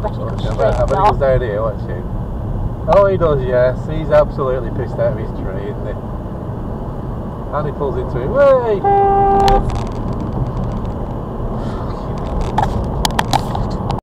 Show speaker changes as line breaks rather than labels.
I bet he goes
I
straight
I bet he down here, watch him. Oh, he does, yes. He's absolutely pissed out of his tree, isn't he? And he pulls into it. Way!